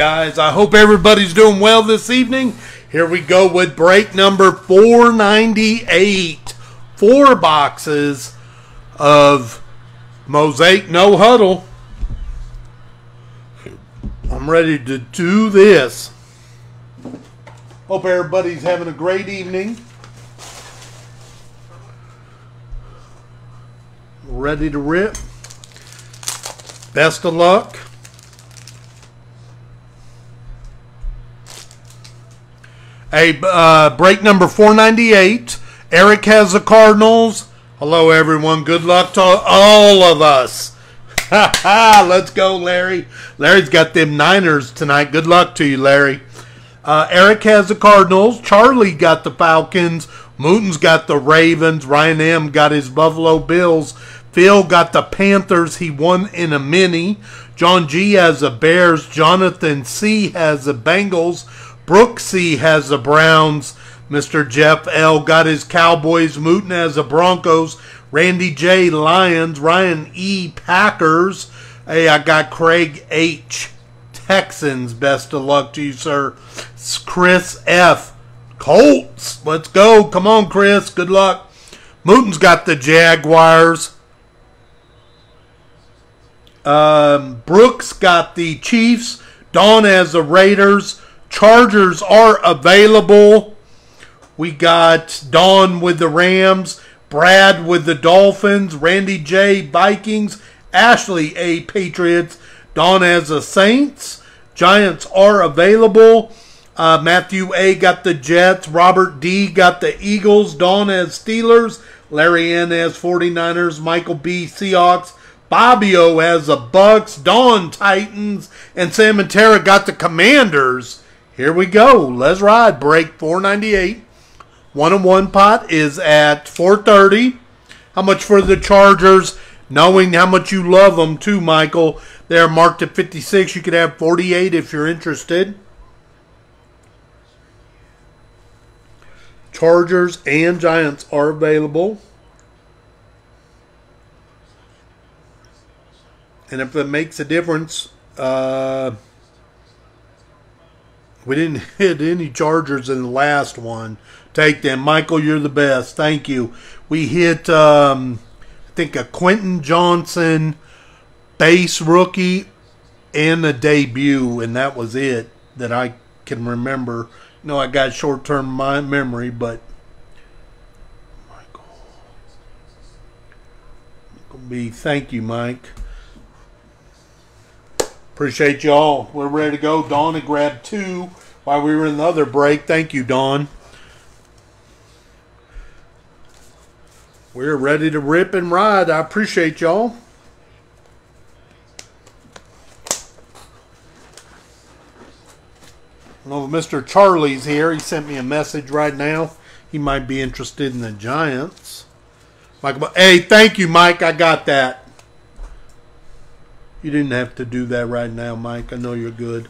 guys, I hope everybody's doing well this evening. Here we go with break number 498. Four boxes of Mosaic No Huddle. I'm ready to do this. Hope everybody's having a great evening. Ready to rip. Best of luck. Hey, uh, break number 498. Eric has the Cardinals. Hello, everyone. Good luck to all of us. Let's go, Larry. Larry's got them Niners tonight. Good luck to you, Larry. Uh, Eric has the Cardinals. Charlie got the Falcons. Mooton's got the Ravens. Ryan M. got his Buffalo Bills. Phil got the Panthers. He won in a mini. John G has the Bears. Jonathan C has the Bengals. Brooksy has the Browns. Mr. Jeff L. got his Cowboys. Mooton has the Broncos. Randy J. Lions. Ryan E. Packers. Hey, I got Craig H. Texans. Best of luck to you, sir. Chris F. Colts. Let's go. Come on, Chris. Good luck. Mooton's got the Jaguars. Um, Brooks got the Chiefs. Dawn has the Raiders. Chargers are available. We got Dawn with the Rams, Brad with the Dolphins, Randy J Vikings, Ashley A Patriots, Dawn as the Saints. Giants are available. Uh, Matthew A got the Jets. Robert D got the Eagles. Dawn as Steelers. Larry N has 49ers. Michael B Seahawks. O has the Bucks. Dawn Titans. And Sam and Tara got the Commanders. Here we go. Let's ride. Break 498. One and one pot is at 430. How much for the Chargers? Knowing how much you love them too, Michael. They're marked at 56. You could have 48 if you're interested. Chargers and Giants are available. And if it makes a difference, uh, we didn't hit any Chargers in the last one. Take them. Michael, you're the best. Thank you. We hit, um, I think, a Quentin Johnson base rookie and a debut, and that was it that I can remember. No, I got short term memory, but Michael. Michael B. Thank you, Mike. Appreciate y'all. We're ready to go. Dawn had grabbed two while we were in the other break. Thank you, Dawn. We're ready to rip and ride. I appreciate y'all. Well, Mr. Charlie's here. He sent me a message right now. He might be interested in the Giants. Michael, hey, thank you, Mike. I got that. You didn't have to do that right now, Mike. I know you're good.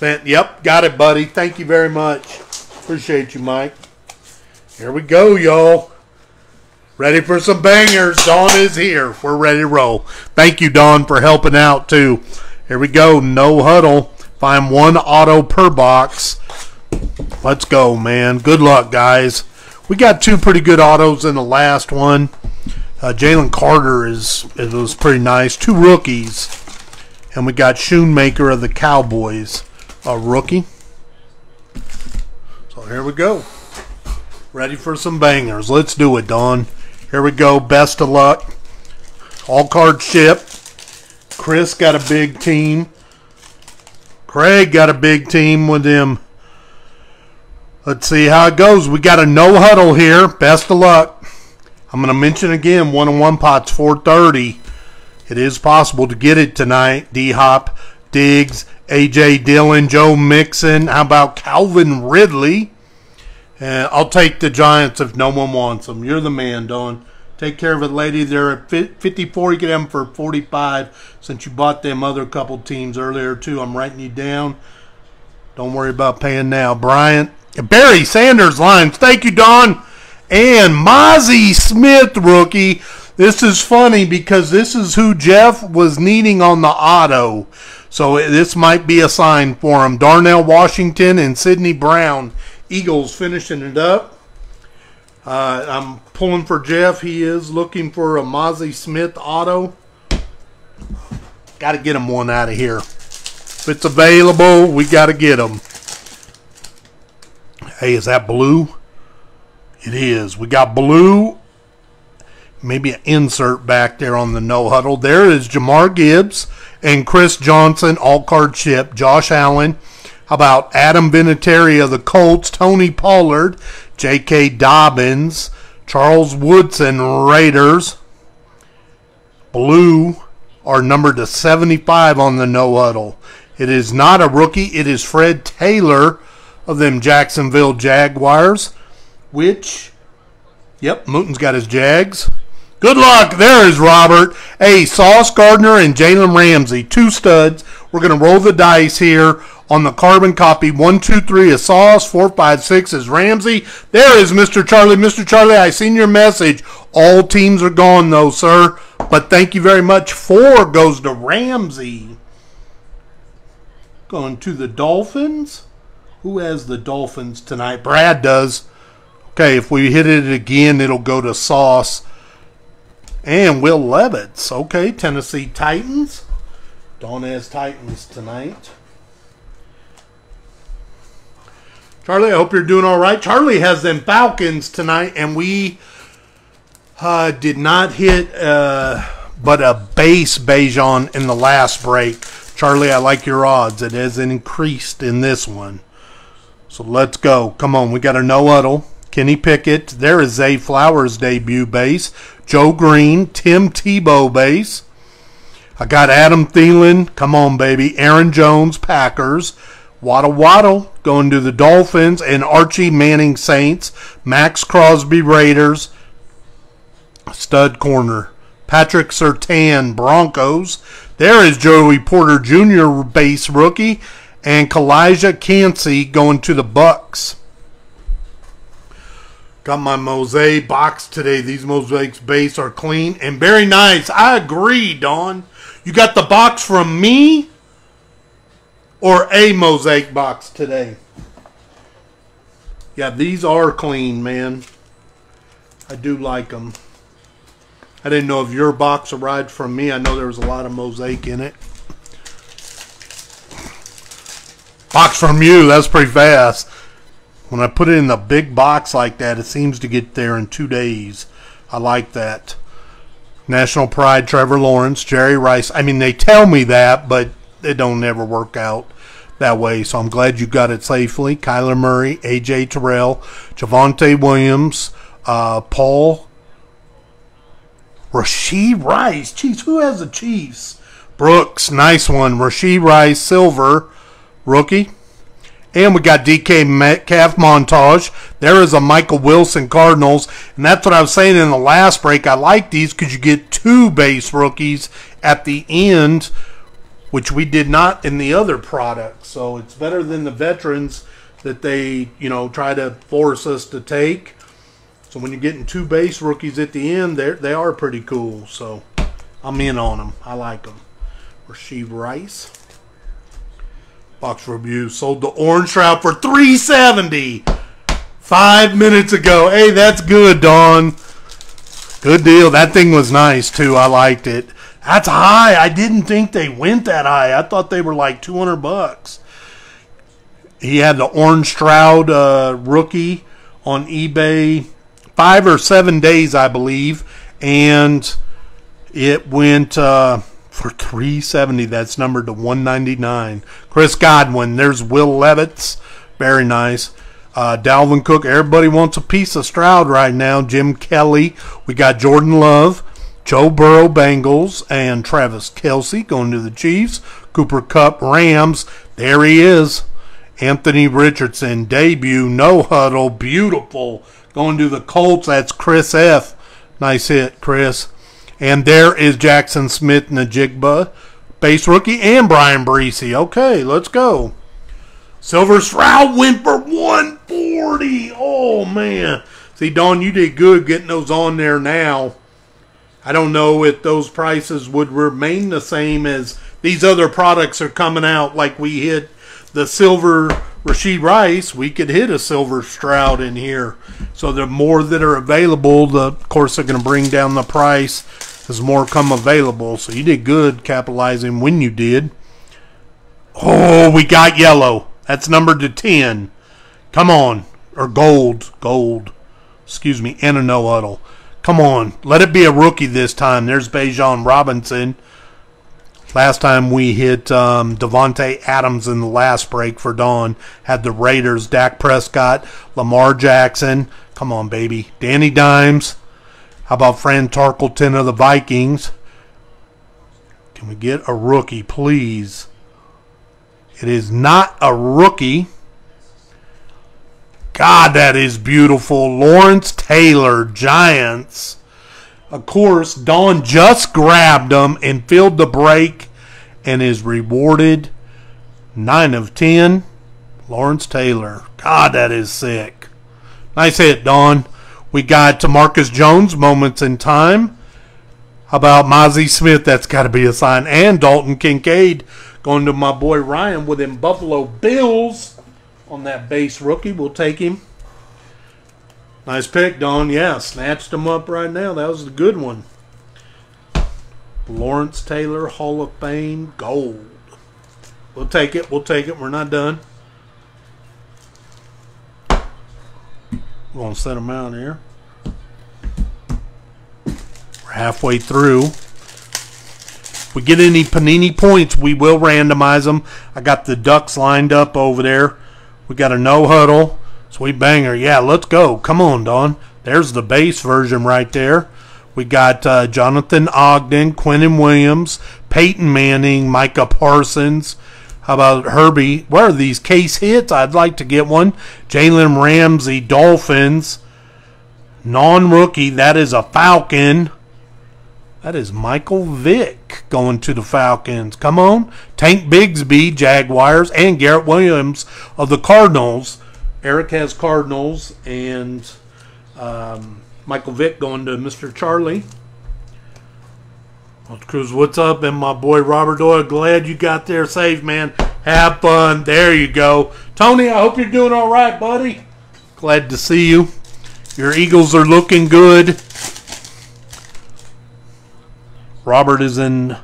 Yep, got it, buddy. Thank you very much. Appreciate you, Mike. Here we go, y'all. Ready for some bangers. Dawn is here. We're ready to roll. Thank you, Dawn, for helping out, too. Here we go. No huddle. Find one auto per box. Let's go, man. Good luck, guys. We got two pretty good autos in the last one. Uh, Jalen Carter is it was pretty nice. Two rookies, and we got Schoonmaker of the Cowboys, a rookie. So here we go. Ready for some bangers. Let's do it, Don. Here we go. Best of luck. All card ship. Chris got a big team. Craig got a big team with him. Let's see how it goes. We got a no huddle here. Best of luck. I'm going to mention again, one on one pots 430. It is possible to get it tonight. D Hop, Diggs, A.J. Dillon, Joe Mixon. How about Calvin Ridley? And I'll take the Giants if no one wants them. You're the man, Don. Take care of it, lady. They're at 54. You get them for 45 since you bought them other couple teams earlier, too. I'm writing you down. Don't worry about paying now. Bryant. Barry Sanders lines. Thank you, Don. And Mazi Smith, rookie. This is funny because this is who Jeff was needing on the auto. So this might be a sign for him. Darnell Washington and Sydney Brown. Eagles finishing it up. Uh, I'm pulling for Jeff. He is looking for a Mazi Smith auto. Got to get him one out of here. If it's available, we got to get him. Hey, is that blue? It is. We got blue. Maybe an insert back there on the no huddle. There is Jahmyr Gibbs and Chris Johnson, all card chip. Josh Allen. How about Adam Vinatieri of the Colts, Tony Pollard, J.K. Dobbins, Charles Woodson, Raiders. Blue are numbered to 75 on the no huddle. It is not a rookie. It is Fred Taylor of them Jacksonville Jaguars which, yep, Mooton's got his Jags. Good luck. There is Robert. Hey, Sauce Gardner and Jalen Ramsey, two studs. We're going to roll the dice here on the carbon copy. One, two, three is Sauce. Four, five, six is Ramsey. There is Mr. Charlie. Mr. Charlie, I seen your message. All teams are gone, though, sir. But thank you very much. Four goes to Ramsey. Going to the Dolphins. Who has the Dolphins tonight? Brad does. Okay, if we hit it again, it'll go to Sauce and Will Levis. Okay, Tennessee Titans. Don has Titans tonight. Charlie, I hope you're doing all right. Charlie has them Falcons tonight, and we uh, did not hit uh, but a base Bijan in the last break. Charlie, I like your odds. It has increased in this one. So let's go. Come on, we got a no huddle. Kenny Pickett. There is Zay Flowers' debut base. Joe Greene, Tim Tebow base. I got Adam Thielen. Come on, baby. Aaron Jones, Packers. Waddle Waddle going to the Dolphins and Archie Manning Saints. Maxx Crosby Raiders. Stud corner. Patrick Surtain Broncos. There is Joey Porter Jr. base rookie and Calijah Kancey going to the Bucks. Got my mosaic box today. These mosaics base are clean and very nice. I agree, Don. You got the box from me or a mosaic box today? Yeah, these are clean, man. I do like them. I didn't know if your box arrived from me. I know there was a lot of mosaic in it. Box from you. That's pretty fast. When I put it in the big box like that, it seems to get there in two days. I like that. National Pride, Trevor Lawrence, Jerry Rice. I mean, they tell me that, but it don't ever work out that way. So I'm glad you got it safely. Kyler Murray, AJ Terrell, Javonte Williams, uh, Paul, Rashee Rice. Chiefs. Who has the Chiefs? Brooks, nice one. Rashee Rice, silver, rookie. And we got DK Metcalf montage. There is a Michael Wilson Cardinals. And that's what I was saying in the last break. I like these because you get two base rookies at the end, which we did not in the other product. So it's better than the veterans that they, you know, try to force us to take. So when you're getting two base rookies at the end, they they are pretty cool. So I'm in on them. I like them. Rashee Rice. Box review sold the orange Stroud for 370 five minutes ago. Hey, that's good, Don. Good deal. That thing was nice too. I liked it. That's high. I didn't think they went that high. I thought they were like 200 bucks. He had the orange Stroud uh, rookie on eBay five or seven days, I believe, and it went. Uh, for 370 that's numbered to 199 chris godwin there's will levis very nice uh, dalvin cook everybody wants a piece of stroud right now jim kelly we got jordan love joe burrow bengals and travis Kelce going to the chiefs cooper Kupp rams There he is. Anthony Richardson, debut, no huddle, beautiful. Going to the Colts, that's Chris F. Nice hit, Chris. And there is Jackson Smith-Njigba, base rookie, and Bryan Bresee. Okay, let's go. Silver Stroud went for 140. Oh, man. See, Don, you did good getting those on there now. I don't know if those prices would remain the same as these other products are coming out. Like we hit the silver Rashee Rice, we could hit a silver Stroud in here. So the more that are available, the of course they're going to bring down the price as more come available. So you did good capitalizing when you did. Oh, we got yellow. That's numbered to 10. Come on. Or gold. Gold. Excuse me. And a no huddle. Come on. Let it be a rookie this time. There's Bijan Robinson. Last time we hit um, Davante Adams in the last break for Dawn. Had the Raiders, Dak Prescott, Lamar Jackson. Come on, baby. Danny Dimes. How about Fran Tarkenton of the Vikings? Can we get a rookie, please? It is not a rookie. God, that is beautiful. Lawrence Taylor, Giants. Of course, Don just grabbed them and filled the break and is rewarded 9 of 10. Lawrence Taylor. God, that is sick. Nice hit, Don. We got to Marcus Jones, Moments in Time. How about Mazi Smith? That's got to be a sign. And Dalton Kincaid going to my boy Ryan with them Buffalo Bills on that base rookie. We'll take him. Nice pick, Don. Yeah, snatched him up right now. That was a good one. Lawrence Taylor, Hall of Fame, gold. We'll take it. We'll take it. We're not done. We're going to set them out here. We're halfway through. If we get any Panini points, we will randomize them. I got the Ducks lined up over there. We got a no huddle. Sweet banger. Yeah, let's go. Come on, Don. There's the base version right there. We got uh, Jonathan Ogden, Quinnen Williams, Peyton Manning, Micah Parsons. How about Herbie? Where are these case hits? I'd like to get one. Jalen Ramsey, Dolphins. Non rookie, that is a Falcon. That is Michael Vick going to the Falcons. Come on. Tank Bigsby, Jaguars, and Garrett Williams of the Cardinals. Eric has Cardinals, and um, Michael Vick going to Mr. Charlie. Cruz, what's up? And my boy Robert Doyle, glad you got there safe, man. Have fun. There you go. Tony, I hope you're doing all right, buddy. Glad to see you. Your Eagles are looking good. Robert is in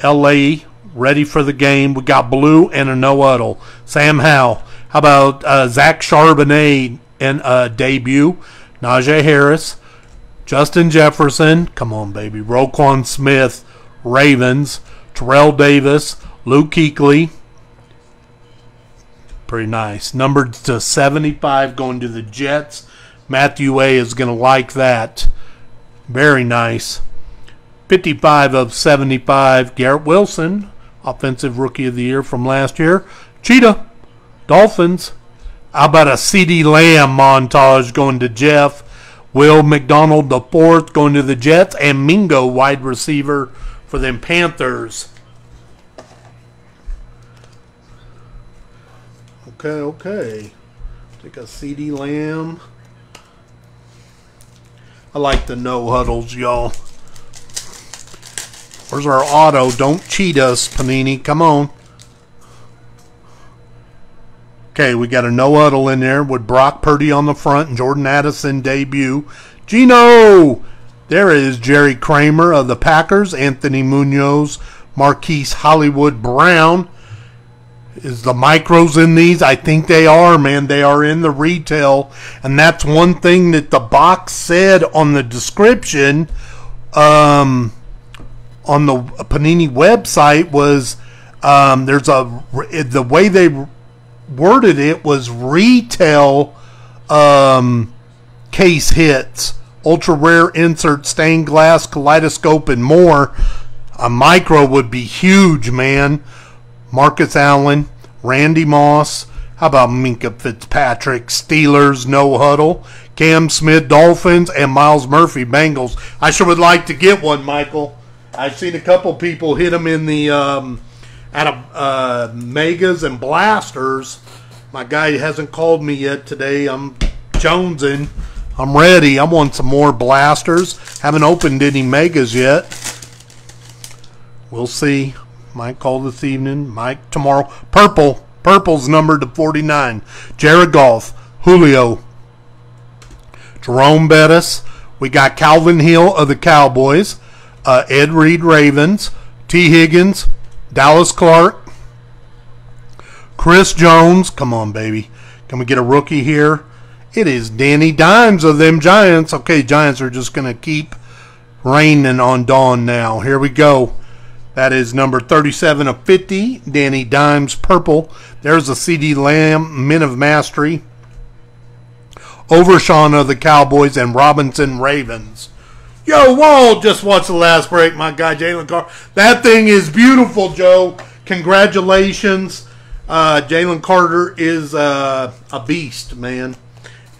L.A. ready for the game. We got blue and a no huddle. Sam Howell. How about uh, Zach Charbonnet in a debut? Najee Harris, Justin Jefferson, come on, baby, Roquan Smith, Ravens, Terrell Davis, Luke Kuechly. Pretty nice. Numbered to 75 going to the Jets. Matthew A is going to like that. Very nice. 55 of 75. Garrett Wilson, Offensive Rookie of the Year from last year. Cheetah, Dolphins. How about a CD Lamb montage going to Jeff? Will McDonald the fourth going to the Jets and Mingo wide receiver for them Panthers. Okay, okay. Take a CD Lamb. I like the no huddles, y'all. Where's our auto? Don't cheat us, Panini. Come on. Okay, we got a no huddle in there with Brock Purdy on the front and Jordan Addison debut. Gino! There is Jerry Kramer of the Packers, Anthony Munoz, Marquise Hollywood Brown. Is the micros in these? I think they are, man. They are in the retail. And that's one thing that the box said on the description um, on the Panini website was um, there's a the way they worded it was retail um, case hits, ultra rare insert, stained glass, kaleidoscope, and more. A micro would be huge, man. Marcus Allen, Randy Moss. How about Minkah Fitzpatrick? Steelers, no huddle. Cam Smith, Dolphins, and Myles Murphy, Bengals. I sure would like to get one, Michael. I've seen a couple people hit them in the um, at of uh, megas and blasters. My guy hasn't called me yet today. I'm jonesing. I'm ready. I want some more blasters. Haven't opened any megas yet. We'll see. Might call this evening. Mike tomorrow. Purple. Purple's numbered to 49. Jared Goff. Julio. Jerome Bettis. We got Calvin Hill of the Cowboys. Uh, Ed Reed Ravens. T. Higgins. Dallas Clark. Chris Jones. Come on, baby. Can we get a rookie here? It is Danny Dimes of them Giants. Okay, Giants are just going to keep raining on Dawn now. Here we go. That is number 37 of 50. Danny Dimes purple. There's a CD Lamb, Men of Mastery. Overshown of the Cowboys and Robinson Ravens. Yo, whoa, just watch the last break, my guy, Jalen Carter. That thing is beautiful, Joe. Congratulations. Uh, Jalen Carter is uh, a beast, man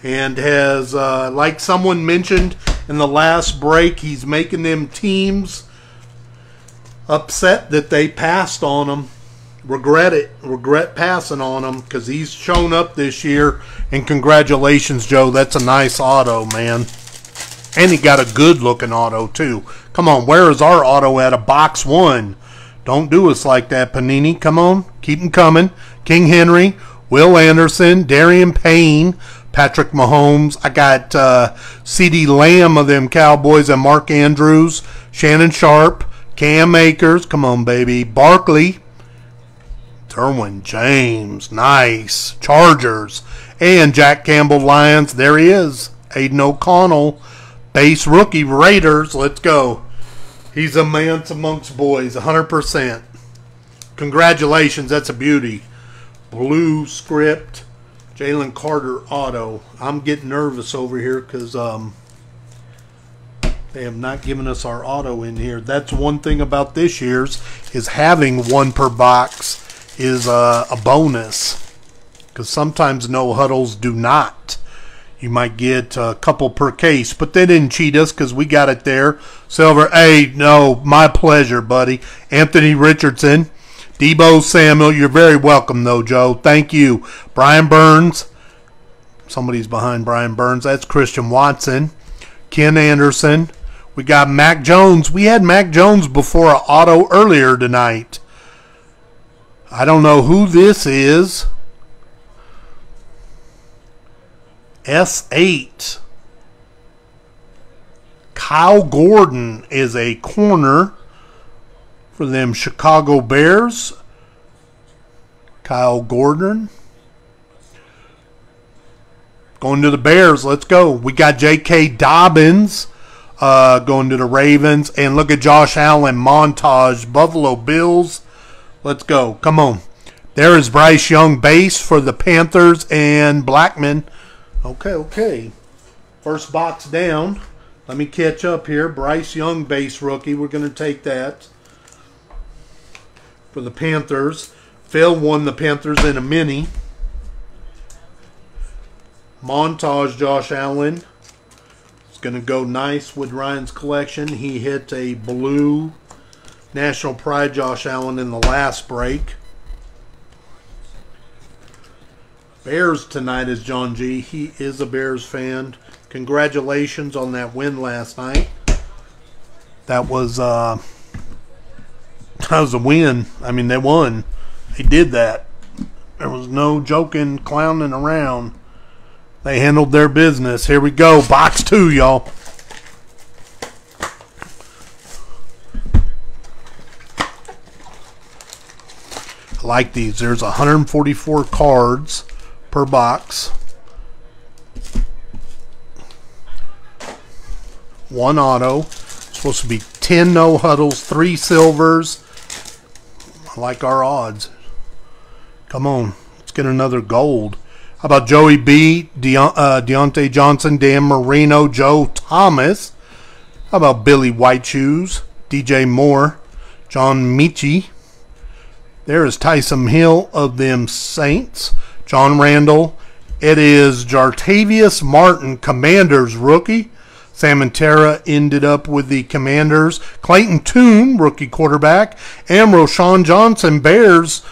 and has, uh, like someone mentioned in the last break, he's making them teams upset that they passed on him. Regret it, regret passing on him because he's shown up this year. And congratulations, Joe. That's a nice auto, man. And he got a good looking auto, too. Come on, where is our auto at a box one? Don't do us like that, Panini. Come on, keep them coming. King Henry, Will Anderson, Darian Payne, Patrick Mahomes. I got uh, CeeDee Lamb of them Cowboys and Mark Andrews, Shannon Sharpe, Cam Akers. Come on, baby. Barkley. Derwin James. Nice. Chargers. And Jack Campbell Lions. There he is. Aidan O'Connell. Base rookie Raiders. Let's go. He's a man amongst boys. 100%. Congratulations. That's a beauty. Blue script. Jalen Carter auto. I'm getting nervous over here because um, they have not given us our auto in here. That's one thing about this year's is having one per box is uh, a bonus because sometimes no huddles do not. You might get a couple per case, but they didn't cheat us because we got it there. Silver, hey, no, my pleasure, buddy. Anthony Richardson, Deebo Samuel, you're very welcome, though, Joe. Thank you. Brian Burns. Somebody's behind Brian Burns. That's Christian Watson. Ken Anderson. We got Mac Jones. We had Mac Jones before an auto earlier tonight. I don't know who this is. S8. Kyle Gordon is a corner for them Chicago Bears. Kyle Gordon. Going to the Bears. Let's go. We got J.K. Dobbins uh, going to the Ravens. And look at Josh Allen montage. Buffalo Bills. Let's go. Come on. There is Bryce Young base for the Panthers and Blackman. Okay, okay. First box down. Let me catch up here. Bryce Young base rookie. We're going to take that for the Panthers. Phil won the Panthers in a mini. Montage Josh Allen. It's going to go nice with Ryan's collection. He hit a blue National Pride Josh Allen in the last break. Bears tonight is John G. He is a Bears fan. Congratulations on that win last night. That was uh, that was a win. I mean, they won. They did that. There was no joking, clowning around. They handled their business. Here we go. Box two, y'all. I like these. There's 144 cards per box. One auto. supposed to be 10 no huddles, 3 silvers, I like our odds. Come on, let's get another gold. How about Joey B, Deont- uh, Diontae Johnson, Dan Marino, Joe Thomas? How about Billy White Shoes, DJ Moore, John Metchie, There is Taysom Hill of them Saints. John Randle. It is Jartavius Martin, Commanders rookie. Sam and Tara ended up with the Commanders. Clayton Tune, rookie quarterback. And Roschon Johnson, Bears.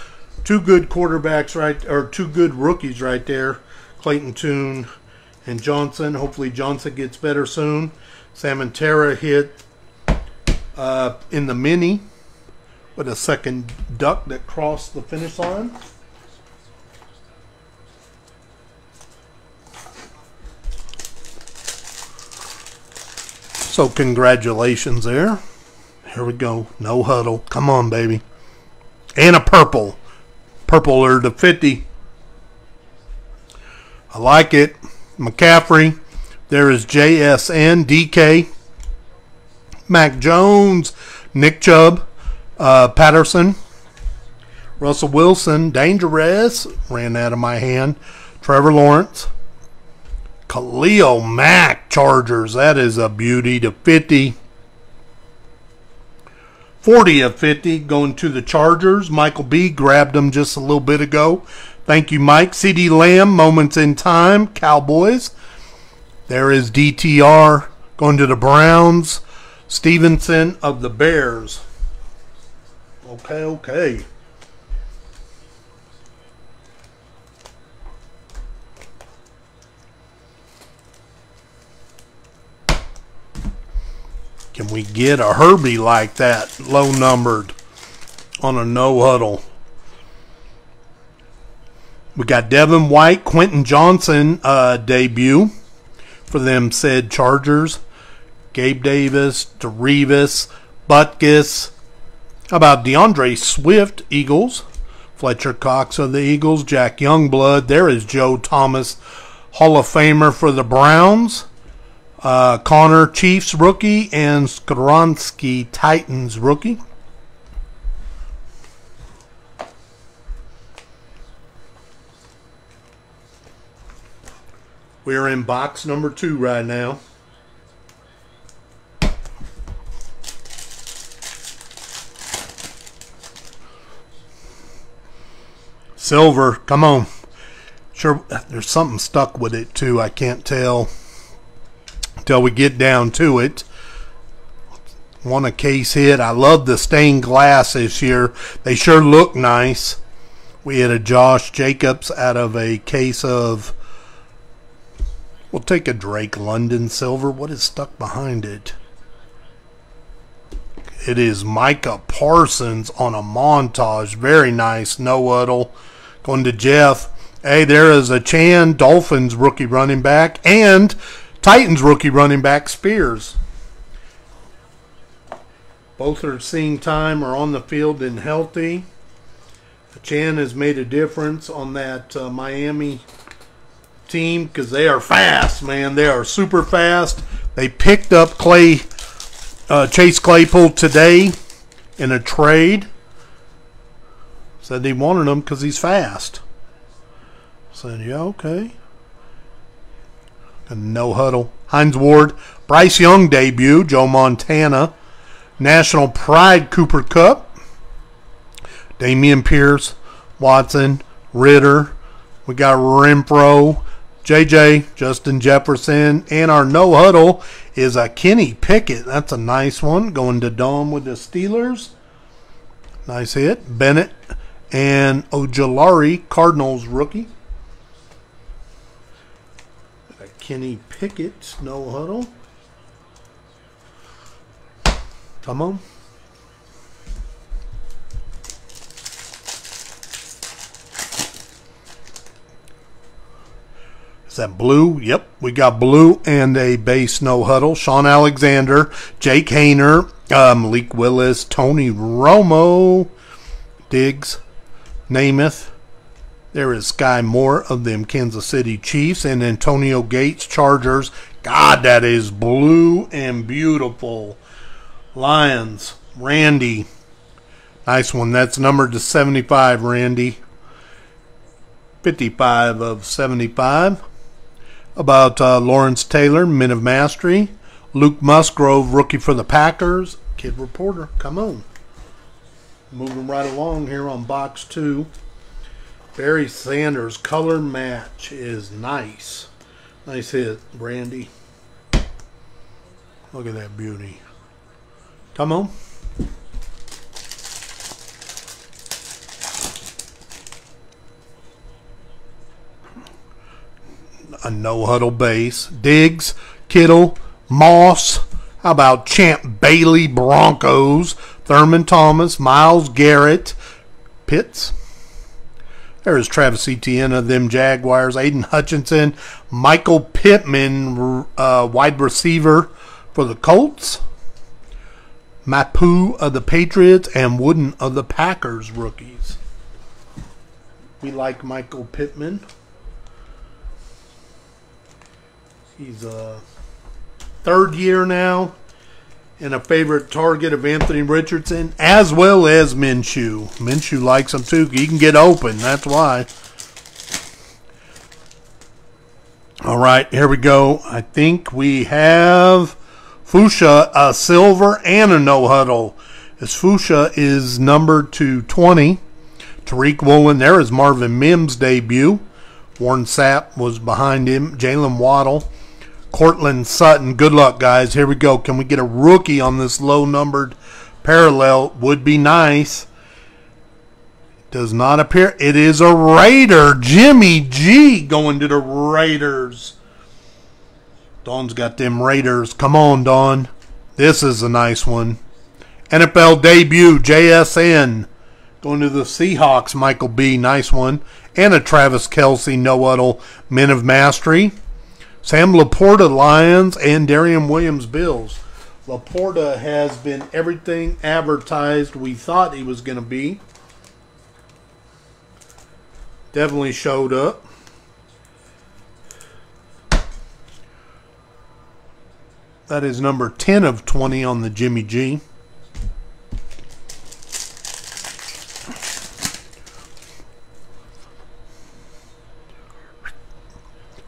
Two good quarterbacks right, or two good rookies right there. Clayton Tune and Johnson. Hopefully Johnson gets better soon. Sam and Tara hit uh, in the mini with a second duck that crossed the finish line. So congratulations there. Here we go. No huddle. Come on, baby. And a purple. Purple or the 50. I like it. McCaffrey. There is JSN, DK, Mac Jones, Nick Chubb, uh, Patterson, Russell Wilson, dangerous, ran out of my hand. Trevor Lawrence, Khalil Mack, Chargers, that is a beauty to 50. 40 of 50 going to the Chargers. Michael B grabbed them just a little bit ago. Thank you, Mike. C.D. Lamb, Moments in Time, Cowboys. There is DTR going to the Browns. Stevenson of the Bears. Okay, okay. Can we get a Herbie like that, low numbered, on a no huddle? We got Devin White, Quentin Johnson uh, debut for them said Chargers. Gabe Davis, DeRivas, Butkus. How about DeAndre Swift, Eagles? Fletcher Cox of the Eagles. Jack Youngblood. There is Joe Thomas, Hall of Famer for the Browns. Uh, Connor, Chiefs rookie. And Skoronski, Titans rookie. We're in box number two right now. Silver, come on. Sure, there's something stuck with it too. I can't tell until we get down to it. Want a case hit. I love the stained glass this year. They sure look nice. We had a Josh Jacobs out of a case of We'll take a Drake London silver. What is stuck behind it? It is Micah Parsons on a montage. Very nice. No huddle. Going to Jeff. Hey, there is Achane Dolphins rookie running back and Titans rookie running back Spears. Both are seeing time, are on the field and healthy. Chan has made a difference on that uh, Miami team because they are fast, man. They are super fast. They picked up Clay uh, Chase Claypool today in a trade. Said they wanted him because he's fast. Said, yeah, okay. No huddle. Hines Ward, Bryce Young debut, Joe Montana, National Pride Cooper Kupp, Dameon Pierce, Watson, Ritter. We got Renfrow, JJ, Justin Jefferson, and our no huddle is a Kenny Pickett. That's a nice one. Going to Dome with the Steelers. Nice hit. Bennett and Ojulari, Cardinals rookie. A Kenny Pickett, no huddle. Come on. Is that blue? Yep, we got blue and a base no huddle. Shaun Alexander, Jake Haener, uh, Malik Willis, Tony Romo, Diggs, Namath. There is Skyy Moore of them Kansas City Chiefs and Antonio Gates Chargers. God, that is blue and beautiful. Lions, Randy. Nice one. That's numbered to 75, Randy. 55 of 75 about uh, Lawrence Taylor, Men of Mastery, Luke Musgrave, rookie for the Packers. Kid reporter, come on. Moving right along here on box two. Barry Sanders color match is nice. Nice hit, Brandy. Look at that beauty. Come on. A no huddle base. Diggs, Kittle, Moss. How about Champ Bailey Broncos? Thurman Thomas, Myles Garrett, Pitts. There's Travis Etienne of them Jaguars, Aidan Hutchinson, Michael Pittman, uh, wide receiver for the Colts, Mapu of the Patriots, and Wooden of the Packers rookies. We like Michael Pittman. He's a third year now and a favorite target of Anthony Richardson, as well as Minshew. Minshew likes him too. He can get open. That's why. All right, here we go. I think we have Fuchsia, a silver, and a no huddle. As Fuchsia is numbered to 20. Tariq Woolen, there is Marvin Mims' debut. Warren Sapp was behind him. Jalen Waddle. Courtland Sutton. Good luck, guys. Here we go. Can we get a rookie on this low numbered parallel? Would be nice. Does not appear. It is a Raider. Jimmy G going to the Raiders. Don's got them Raiders. Come on, Don. This is a nice one. NFL debut, JSN. Going to the Seahawks, Michael B. Nice one. And a Travis Kelce, no huddle, Men of Mastery. Sam Laporta Lions and Dorian Williams Bills. Laporta has been everything advertised we thought he was going to be. Definitely showed up. That is number 10 of 20 on the Jimmy G.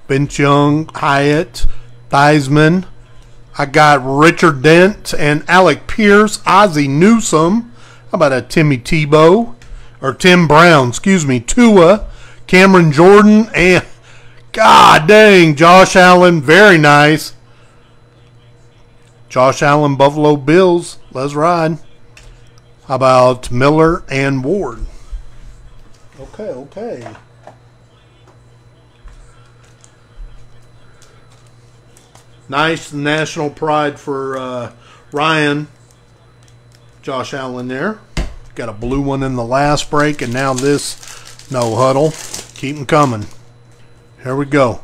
Vince Young, Hyatt, Theismann. I got Richard Dent and Alec Pierce, Ozzie Newsome. How about a Timmy Tebow? Or Tim Brown, excuse me, Tua, Cameron Jordan, and God dang, Josh Allen. Very nice. Josh Allen, Buffalo Bills. Let's ride. How about Miller and Ward? Okay, okay. Nice national pride for uh, Ryan. Josh Allen there. Got a blue one in the last break, and now this no huddle. Keep them coming. Here we go.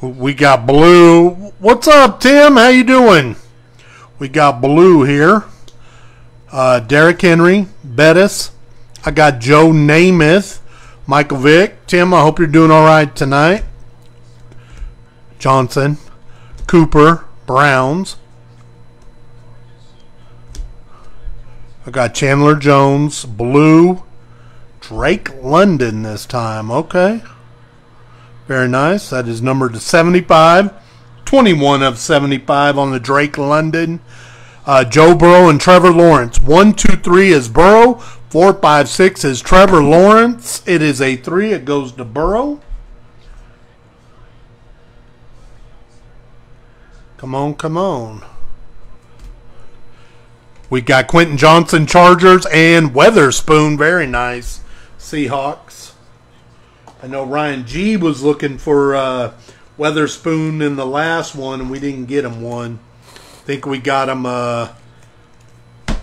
We got blue. What's up, Tim? How you doing? We got blue here. Uh, Derrick Henry, Bettis. I got Joe Namath, Michael Vick. Tim, I hope you're doing all right tonight. Johnson, Cooper, Browns. I got Chandler Jones, Blue, Drake London this time. Okay. Very nice. That is numbered to 75. 21 of 75 on the Drake London. Uh, Joe Burrow and Trevor Lawrence. 1, 2, 3 is Burrow. 4, 5, 6 is Trevor Lawrence. It is a 3. It goes to Burrow. Come on, come on. We got Quentin Johnson Chargers and Witherspoon. Very nice. Seahawks. I know Ryan G was looking for uh, Witherspoon in the last one, and we didn't get him one. I think we got him a uh,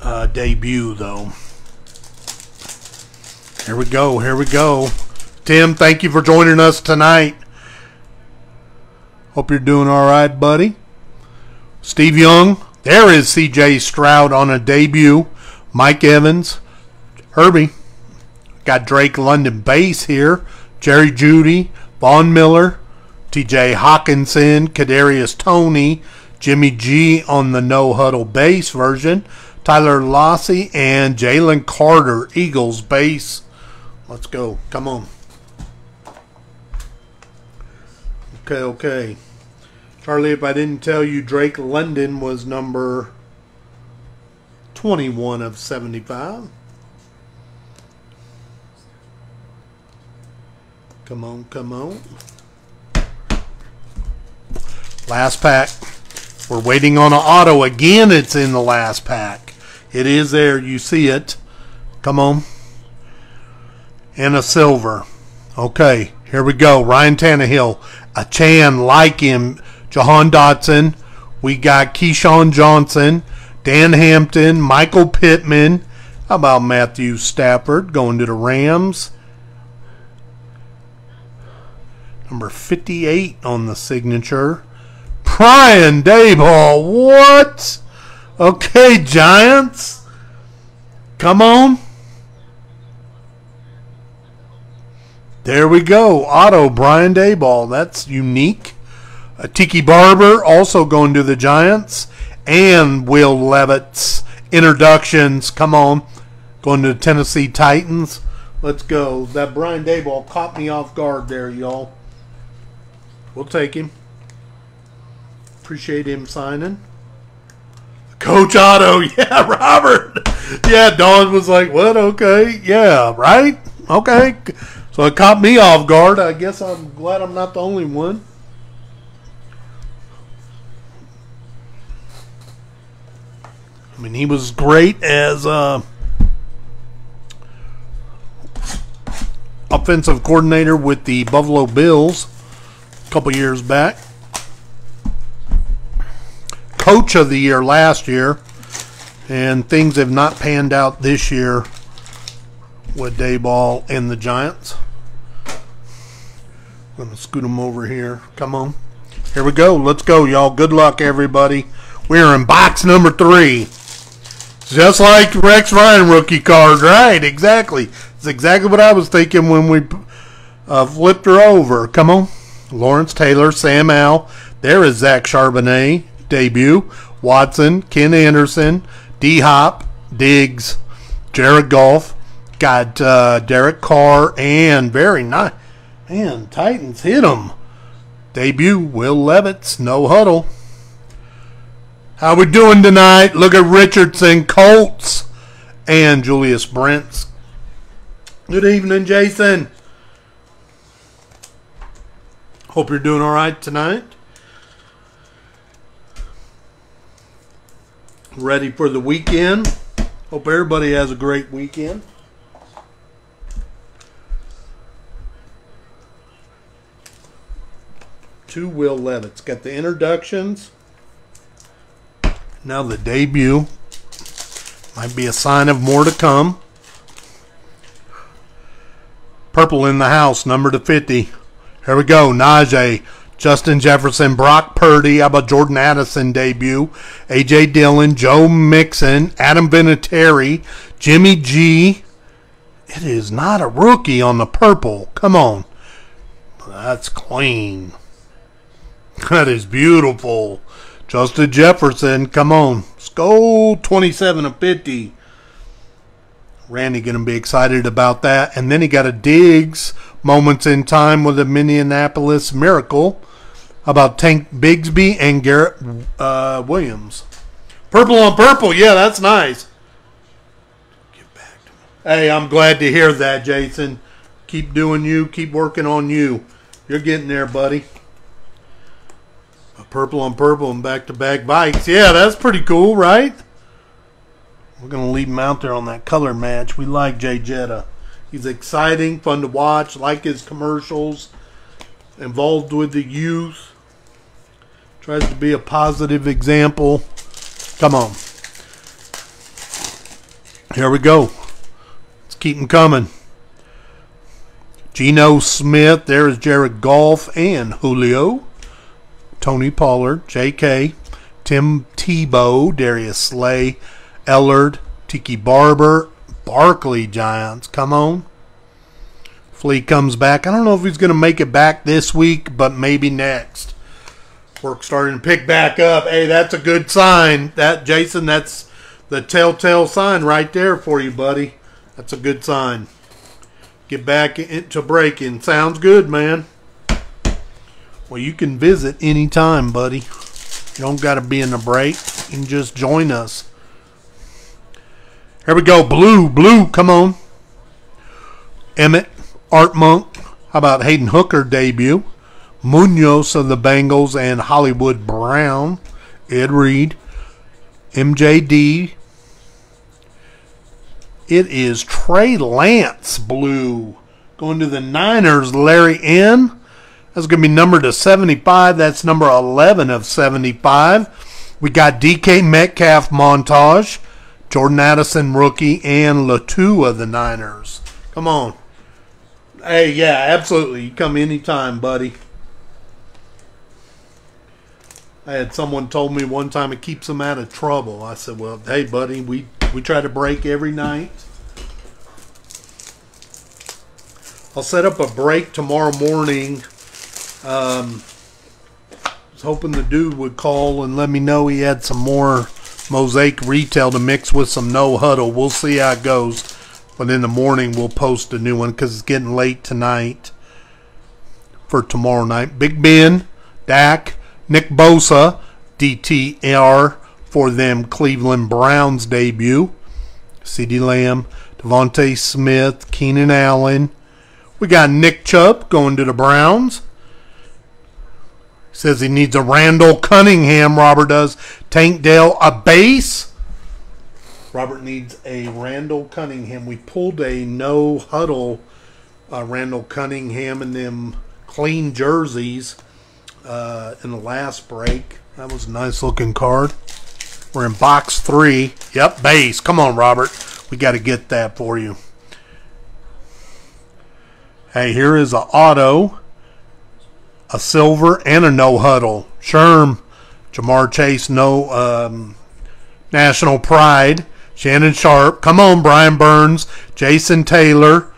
uh, debut, though. Here we go. Here we go. Tim, thank you for joining us tonight. Hope you're doing all right, buddy. Steve Young. There is CJ Stroud on a debut. Mike Evans. Herbie. Got Drake London base here. Jerry Jeudy. Von Miller. TJ Hockenson. Kadarius Toney. Jimmy G on the no huddle base version. Tyler Lossey and Jalen Carter, Eagles base. Let's go. Come on. Okay, okay. Charlie, if I didn't tell you, Drake London was number 21 of 75. Come on, come on. Last pack. We're waiting on an auto. Again, it's in the last pack. It is there. You see it. Come on. And a silver. Okay, here we go. Ryan Tannehill. A Chan like him. Jahan Dotson. We got Keyshawn Johnson. Dan Hampton. Michael Pittman. How about Matthew Stafford going to the Rams? Number 58 on the signature. Brian Daboll. What? Okay, Giants. Come on. There we go. Auto Brian Daboll. That's unique. Tiki Barber also going to the Giants. And Will Levis. Introductions. Come on. Going to the Tennessee Titans. Let's go. That Brian Daboll caught me off guard there, y'all. We'll take him. Appreciate him signing. Coach Otto, yeah, Robert. Yeah, Don was like, what? Okay, yeah, right? Okay. So it caught me off guard. I guess I'm glad I'm not the only one. I mean, he was great as uh, offensive coordinator with the Buffalo Bills a couple years back. Coach of the year last year, and things have not panned out this year with Daboll and the Giants. I'm to scoot them over here. Come on. Here we go. Let's go, y'all. Good luck, everybody. We're in box number three. Just like Rex Ryan rookie card, right? Exactly. It's exactly what I was thinking when we uh, flipped her over. Come on. Lawrence Taylor, Sam Howell. There is Zach Charbonnet, debut. Watson, Ken Anderson, D Hop, Diggs, Jared Goff. Got uh, Derek Carr, and very nice. Man, Titans hit him. Debut, Will Levis, no huddle. How we doing tonight? Look at Richardson, Colts, and Julius Brents. Good evening, Jason. Hope you're doing all right tonight. Ready for the weekend. Hope everybody has a great weekend. Two Will Levis. Got the introductions. Now the debut. Might be a sign of more to come. Purple in the house, number to 50. Here we go. Najee, Justin Jefferson, Brock Purdy. How about Jordan Addison debut? A.J. Dillon, Joe Mixon, Adam Vinatieri, Jimmy G. It is not a rookie on the purple. Come on. That's clean. That is beautiful. Justin Jefferson, come on. Go 27 of 50. Randy going to be excited about that. And then he got a Diggs moments in time with the Minneapolis Miracle about Tank Bigsby and Garrett uh, Williams. Purple on purple, yeah, that's nice. Get back to me. Hey, I'm glad to hear that, Jason. Keep doing you. Keep working on you. You're getting there, buddy. Purple on purple and back to back bikes. Yeah, that's pretty cool, right? We're going to leave him out there on that color match. We like Jay Jetta. He's exciting, fun to watch, like his commercials, involved with the youth. Tries to be a positive example. Come on. Here we go. Let's keep them coming. Geno Smith. There is Jared Goff and Julio. Tony Pollard, J.K., Tim Tebow, Darius Slay, Ellard, Tiki Barber, Barkley Giants. Come on. Flea comes back. I don't know if he's going to make it back this week, but maybe next. Work starting to pick back up. Hey, that's a good sign. That Jason, that's the telltale sign right there for you, buddy. That's a good sign. Get back into breaking. Sounds good, man. Well, you can visit anytime, buddy. You don't got to be in a break. You can just join us. Here we go. Blue, blue, come on. Emmitt, Art Monk. How about Hendon Hooker debut? Munoz of the Bengals and Hollywood Brown. Ed Reed. MJD. It is Trey Lance blue. Going to the Niners, Larry N. That's going to be numbered to 75. That's number 11 of 75. We got DK Metcalf montage. Jordan Addison rookie and Latu of the Niners. Come on. Hey, yeah, absolutely. You come anytime, buddy. I had someone told me one time it keeps them out of trouble. I said, "Well, hey, buddy, we we try to break every night. I'll set up a break tomorrow morning. Um, was hoping the dude would call and let me know he had some more mosaic retail to mix with some no huddle. We'll see how it goes. But in the morning, we'll post a new one because it's getting late tonight for tomorrow night. Big Ben, Dak, Nick Bosa, DTR for them Cleveland Browns debut. CeeDee Lamb, DeVonta Smith, Keenan Allen. We got Nick Chubb going to the Browns. Says he needs a Randall Cunningham. Robert does. Tank Dell a base. Robert needs a Randall Cunningham. We pulled a no huddle uh, Randall Cunningham and them clean jerseys uh, in the last break. That was a nice looking card. We're in box three. Yep, base. Come on, Robert. We got to get that for you. Hey, here is a auto, a silver, and a no huddle. Sherm, Ja'Marr Chase, no um, national pride. Shannon Sharpe, Come on, Brian Burns, Jason Taylor.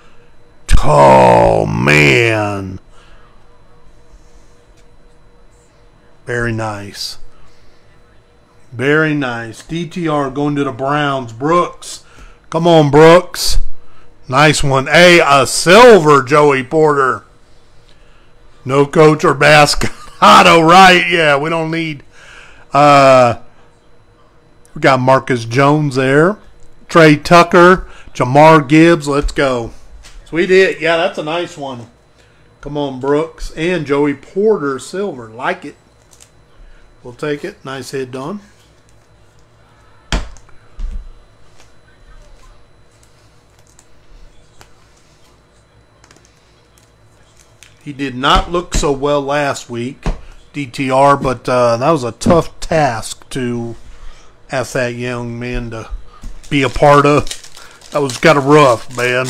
Oh man. Very nice. Very nice. DTR going to the Browns. Brooks. Come on, Brooks. Nice one. A, a silver Joey Porter. No coach or. Auto, right? Yeah, we don't need. Uh, we got Marcus Jones there. Tre Tucker. Jahmyr Gibbs. Let's go. Sweet hit. Yeah, that's a nice one. Come on, Brooks. And Joey Porter, silver. Like it. We'll take it. Nice hit, Don. He did not look so well last week, DTR, but uh, that was a tough task to ask that young man to be a part of. That was kind of rough, man.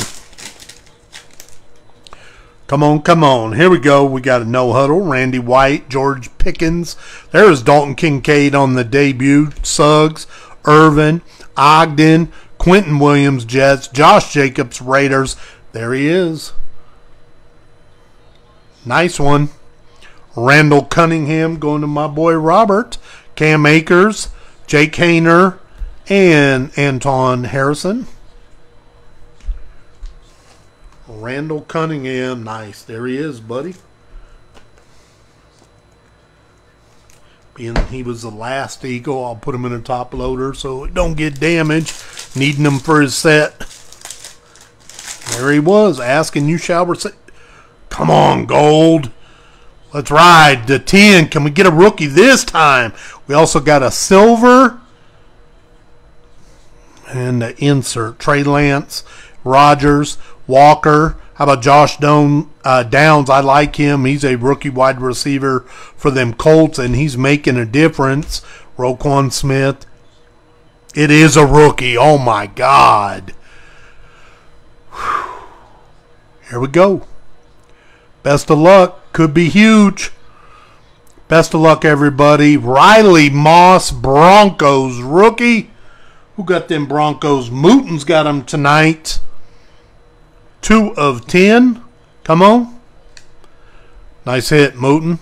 Come on, come on. Here we go. We got a no huddle. Randy White, George Pickens. There's Dalton Kincaid on the debut. Suggs, Irvin, Ogden, Quinnen Williams, Jets, Josh Jacobs, Raiders. There he is. Nice one. Randall Cunningham going to my boy Robert. Cam Akers, Jake Haener, and Anton Harrison. Randall Cunningham. Nice. There he is, buddy. Being he was the last Eagle, I'll put him in a top loader so it don't get damaged. Needing him for his set. There he was, asking you shall receive. Come on, gold. Let's ride to 10. Can we get a rookie this time? We also got a silver and the insert. Trey Lance, Rogers, Walker. How about Josh Doan, uh, Downs? I like him. He's a rookie wide receiver for them Colts, and he's making a difference. Roquan Smith. It is a rookie. Oh, my God. Whew. Here we go. Best of luck. Could be huge. Best of luck, everybody. Riley Moss, Broncos rookie. Who got them Broncos? Mooton's got them tonight. Two of ten. Come on. Nice hit, Mooton.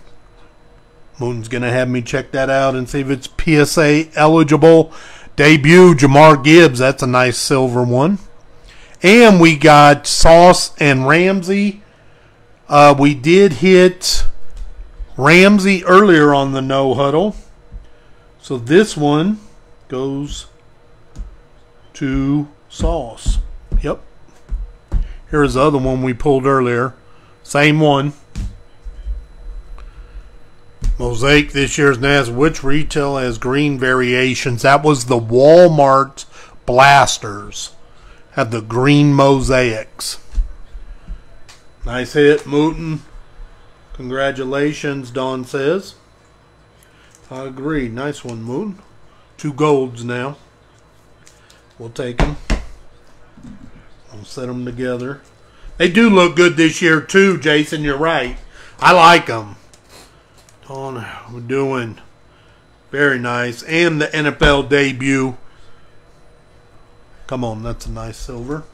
Mooton's going to have me check that out and see if it's PSA eligible. Debut, Jahmyr Gibbs. That's a nice silver one. And we got Sauce and Ramsey uh, we did hit Ramsey earlier on the no huddle. So this one goes to Sauce. Yep. Here's the other one we pulled earlier. Same one. Mosaic this year's NAS, which retail has green variations. That was the Walmart Blasters. Had the green mosaics. Nice hit, Mooten. Congratulations, Don says. I agree. Nice one, Moon. Two golds now. We'll take them. We'll set them together. They do look good this year, too, Jason. You're right. I like them. On, we're doing very nice. And the NFL debut. Come on, that's a nice silver.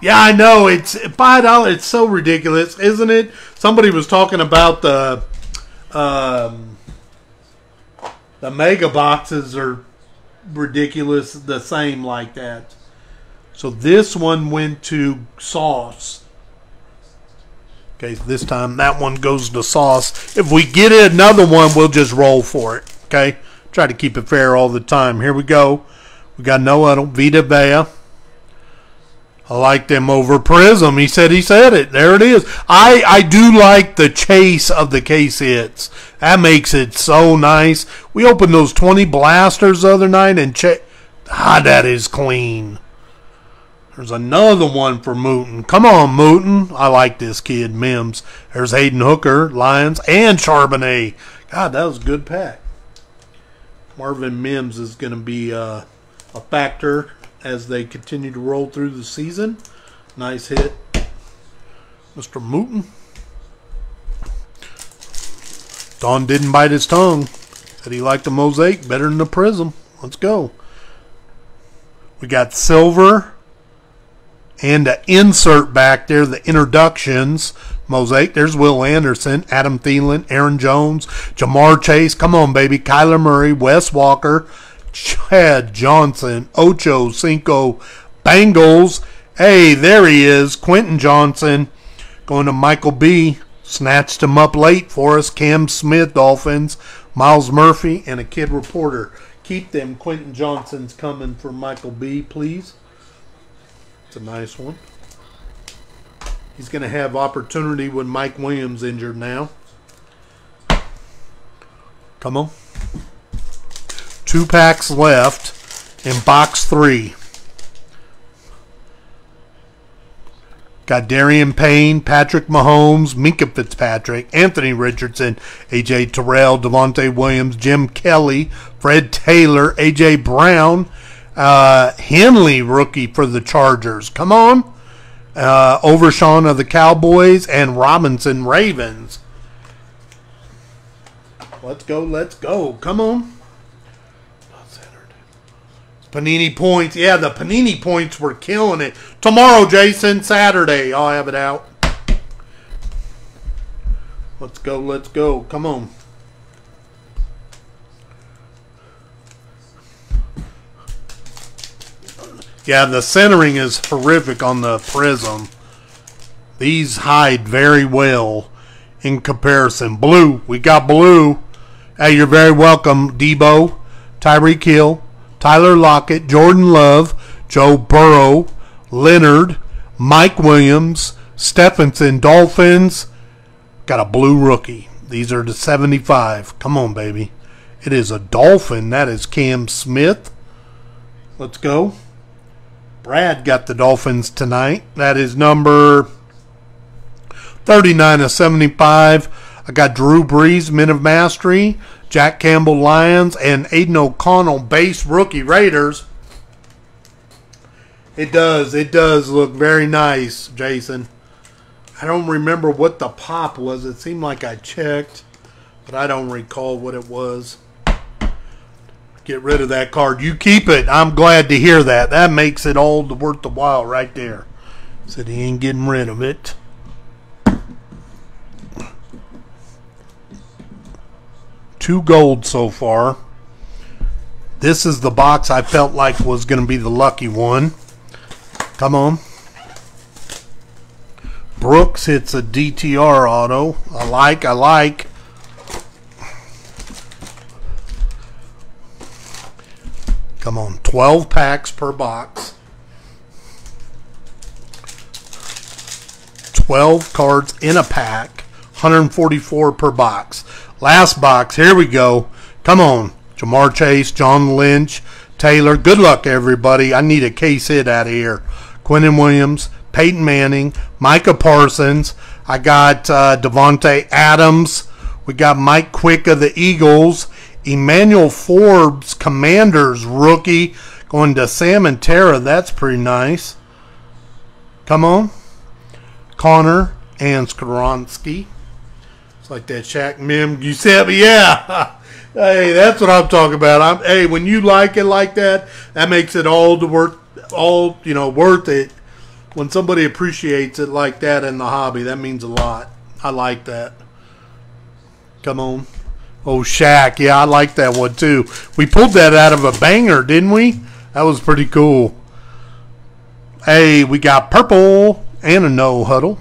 Yeah, I know. It's five dollars. It's so ridiculous, isn't it? Somebody was talking about the um, the mega boxes are ridiculous, the same like that. So this one went to sauce. Okay, this time that one goes to sauce. If we get another one, we'll just roll for it. Okay, try to keep it fair all the time. Here we go. We got no other Vita Vea. I like them over Prism. He said he said it. There it is. I, I do like the chase of the case hits. That makes it so nice. We opened those 20 blasters the other night and check. Ah, that is clean. There's another one for Mooten. Come on, Mooten. I like this kid, Mims. There's Hendon Hooker, Lions, and Charbonnet. God, that was a good pack. Marvin Mims is going to be uh, a factor as they continue to roll through the season. Nice hit, Mr. Mooten. Don didn't bite his tongue. Said he liked the mosaic better than the prism. Let's go. We got silver and an insert back there, the introductions mosaic. There's Will Anderson, Adam Thielen, Aaron Jones, Ja'Marr Chase. Come on, baby. Kyler Murray, Wes Welker, Chad Johnson, Ocho Cinco Bengals. Hey, there he is. Quentin Johnston going to Michael B. Snatched him up late for us. Cam Smith, Dolphins. Myles Murphy, and a kid reporter. Keep them Quentin Johnstons coming for Michael B, please. It's a nice one. He's going to have opportunity when Mike Williams injured now. Come on. Two packs left in box three. Got Daron Payne, Patrick Mahomes, Minkah Fitzpatrick, Anthony Richardson, AJ Terrell, Devontae Williams, Jim Kelly, Fred Taylor, AJ Brown, uh, Henley rookie for the Chargers. Come on. Uh, Overshown of the Cowboys and Robinson Ravens. Let's go, let's go. Come on. Panini points. Yeah, the Panini points were killing it. Tomorrow, Jason, Saturday, I'll have it out. Let's go, let's go. Come on. Yeah, the centering is horrific on the Prism. These hide very well in comparison. Blue, we got blue. Hey, you're very welcome, Deebo, Tyreek Hill, Tyler Lockett, Jordan Love, Joe Burrow, Leonard, Mike Williams, Stephenson, Dolphins. Got a blue rookie. These are the 75. Come on, baby. It is a Dolphin. That is Cam Smith. Let's go. Brad got the Dolphins tonight. That is number 39 of 75. I got Drew Brees, Men of Mastery. Jack Campbell Lions, and Aidan O'Connell base rookie Raiders. It does. It does look very nice, Jason. I don't remember what the pop was. It seemed like I checked, but I don't recall what it was. Get rid of that card. You keep it. I'm glad to hear that. That makes it all worth the while right there. Said he ain't getting rid of it. Two gold so far. This is the box I felt like was going to be the lucky one. Come on. Brooks hits a DTR auto. I like, I like. Come on, 12 packs per box. 12 cards in a pack, 144 per box. Last box, here we go. Come on, Ja'Marr Chase, John Lynch, Taylor. Good luck, everybody. I need a case hit out of here. Quinnen Williams, Peyton Manning, Micah Parsons. I got uh, Davante Adams. We got Mike Quick of the Eagles. Emmanuel Forbes, Commanders rookie, going to Sam and Tara. That's pretty nice. Come on. Connor and Skoronski. It's like that Shaq Mim You said, yeah. hey, that's what I'm talking about. I'm, hey, when you like it like that, that makes it all the worth, all you know, worth it. When somebody appreciates it like that in the hobby, that means a lot. I like that. Come on. Oh, Shaq. Yeah, I like that one too. We pulled that out of a banger, didn't we? That was pretty cool. Hey, we got purple and a no huddle.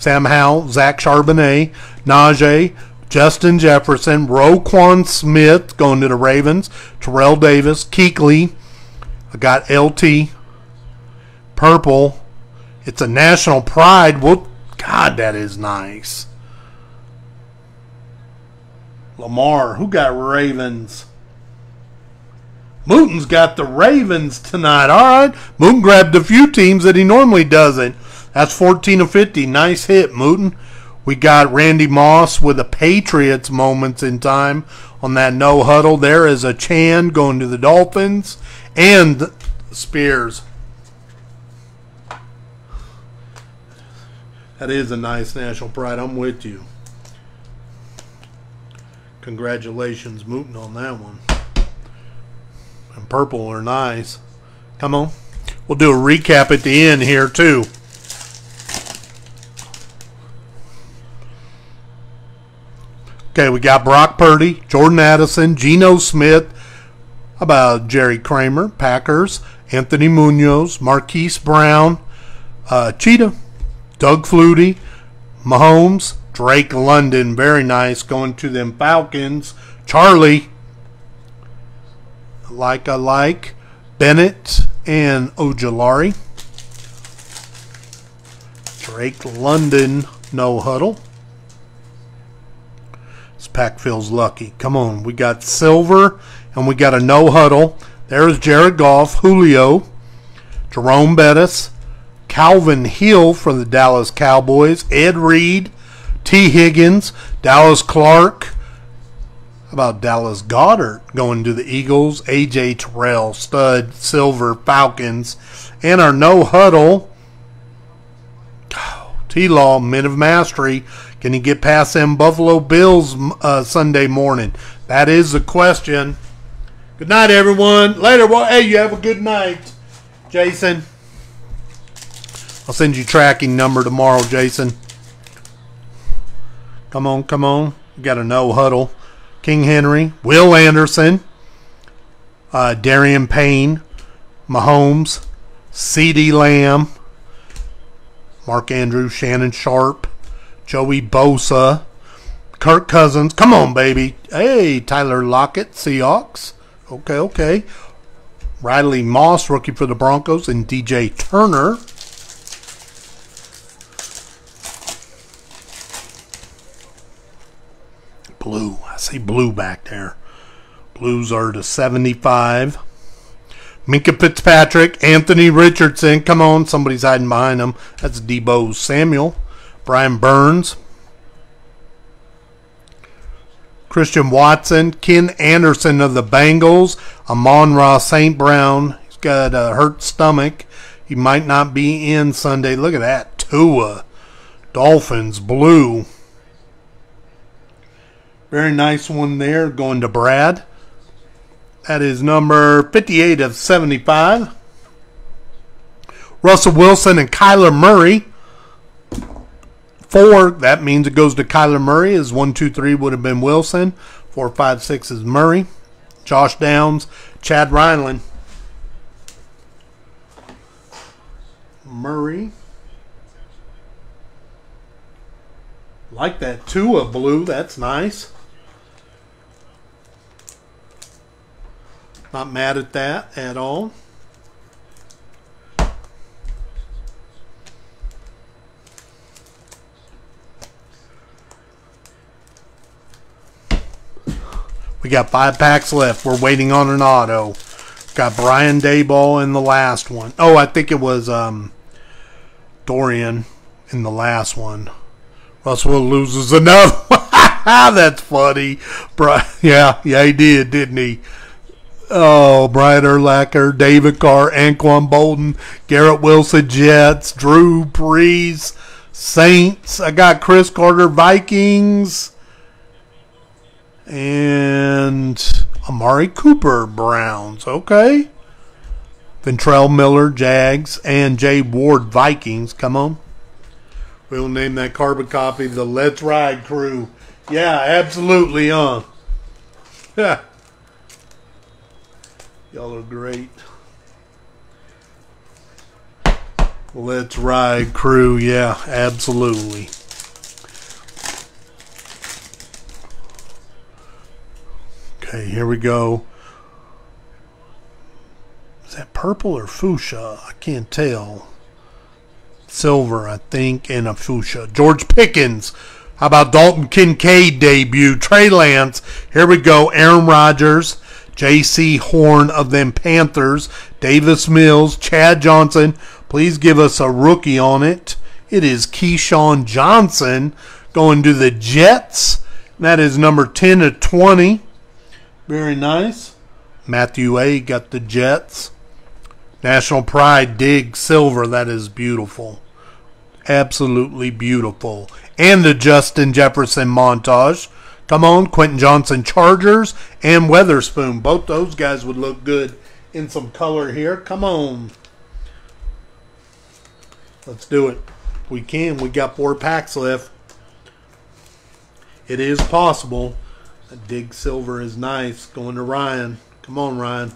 Sam Howell, Zach Charbonnet, Najee, Justin Jefferson, Roquan Smith going to the Ravens, Terrell Davis, Kuechly. I got LT, purple. It's a national pride. Well, God, that is nice. Lamar, who got Ravens? Mooton's got the Ravens tonight. All right. Mooton grabbed a few teams that he normally doesn't. That's 14 of 50. Nice hit, Mooton. We got Randy Moss with the Patriots moments in time on that no huddle. There is Achane going to the Dolphins and Spears. That is a nice national pride. I'm with you. Congratulations, Mooton, on that one. And purple are nice. Come on. We'll do a recap at the end here, too. Okay, we got Brock Purdy, Jordan Addison, Geno Smith, about Jerry Kramer, Packers, Anthony Munoz, Marquise Brown, uh, Cheetah, Doug Flutie, Mahomes, Drake London, very nice, going to them Falcons. Charlie, like I like, Bennett and Ojulari. Drake London, no huddle. Pack feels lucky. Come on, we got silver and we got a no huddle. There's Jared Goff, Julio, Jerome Bettis, Calvin Hill for the Dallas Cowboys, Ed Reed, T. Higgins, Dallas Clark. About Dallas Goedert going to the Eagles? AJ Terrell, stud, silver, Falcons. And our no huddle. Oh, T Law, Men of Mastery. Can he get past them Buffalo Bills uh, Sunday morning? That is the question. Good night, everyone. Later. Well, hey, you have a good night, Jason. I'll send you tracking number tomorrow, Jason. Come on, come on. You got a no huddle. King Henry, Will Anderson, uh, Daron Payne, Mahomes, CeeDee Lamb, Mark Andrews, Shannon Sharpe, Joey Bosa, Kirk Cousins. Come on, baby. Hey, Tyler Lockett, Seahawks. Okay, okay. Riley Moss, rookie for the Broncos, and DJ Turner. blue. I see blue back there. Blues are to 75. Minkah Fitzpatrick, Anthony Richardson. Come on, somebody's hiding behind him. That's Deebo Samuel. Brian Burns. Christian Watson. Ken Anderson of the Bengals. Amon-Ra St. Brown. He's got a hurt stomach. He might not be in Sunday. Look at that. Tua. Dolphins blue. Very nice one there going to Brad. That is number 58 of 75. Russell Wilson and Kyler Murray. Four, that means it goes to Kyler Murray, as one, two, three would have been Wilson. Four, five, six is Murray. Josh Downs, Chad Ryland. Murray. Like that Tua blue, that's nice. Not mad at that at all. We got five packs left. We're waiting on an auto. Got Brian Daboll in the last one. Oh, I think it was um, Dorian in the last one. Russell loses another. That's funny. Brian, yeah, yeah, he did, didn't he? Oh, Brian Urlacher, David Carr, Anquan Boldin, Garrett Wilson, Jets, Drew Brees, Saints. I got Cris Carter, Vikings, and Amari Cooper, Browns. Okay. Ventrell Miller, Jags, and Jay Ward, Vikings. Come on. We'll name that carbon copy the Let's Ride crew. Yeah, absolutely, huh? Yeah. Y'all are great. Let's ride crew. Yeah, absolutely. Okay, here we go. Is that purple or fuchsia? I can't tell. Silver, I think, and a fuchsia. George Pickens. How about Dalton Kincaid debut? Trey Lance. Here we go. Aaron Rodgers. Jaycee Horn of them Panthers, Davis Mills, Chad Johnson. Please give us a rookie on it. It is Keyshawn Johnson going to the Jets. That is number 10 to 20. Very nice. Matthew A. got the Jets. National Pride Dig Silver. That is beautiful. Absolutely beautiful. And the Justin Jefferson montage. Come on, Quentin Johnston Chargers and Witherspoon. Both those guys would look good in some color here. Come on. Let's do it. We can. We got four packs left. It is possible. Dig silver is nice. Going to Ryan. Come on, Ryan.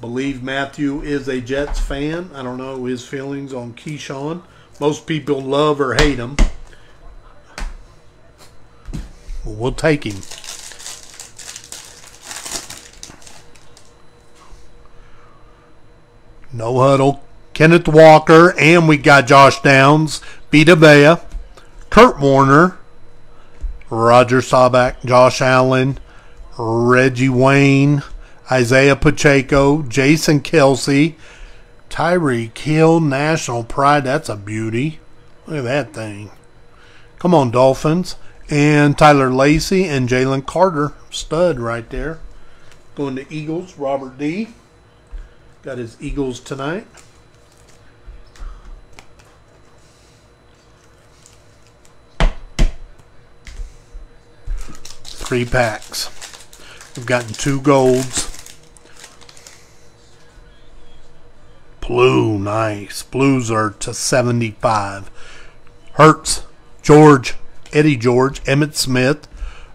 believe Matthew is a Jets fan. I don't know his feelings on Keyshawn. Most people love or hate him. Well, we'll take him. No huddle. Kenneth Walker, and we got Josh Downs, Vita Vea, Kurt Warner, Roger Staubach, Josh Allen, Reggie Wayne, Isaiah Pacheco, Jason Kelce, Tyreek Hill, National Pride. That's a beauty. Look at that thing. Come on, Dolphins. And Tyler Lacey and Jalen Carter. Stud right there. Going to Eagles, Robert D. Got his Eagles tonight. Three packs. We've gotten two golds. Blue, nice. Blues are to 75. Hertz, George, Eddie George, Emmitt Smith.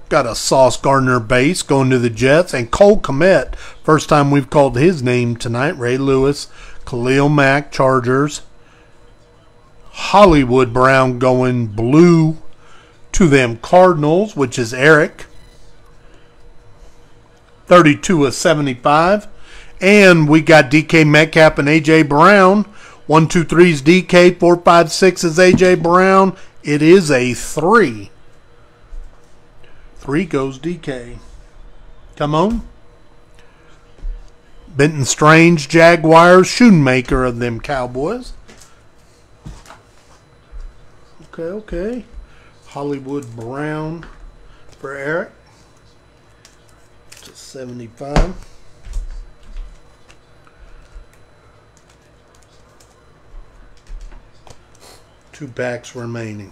Got a Sauce Gardner base going to the Jets. And Cole Kmet, first time we've called his name tonight. Ray Lewis, Khalil Mack, Chargers. Hollywood Brown going blue to them Cardinals, which is Eric. 32 of 75. And we got DK Metcalf and AJ Brown. One, One, two, three is DK. Four, Four, five, six is AJ Brown. It is a three. Three goes DK. Come on. Brenton Strange, Jaguars, Schoonmaker of them Cowboys. Okay, okay. Hollywood Brown for Eric. To 75. Two packs remaining.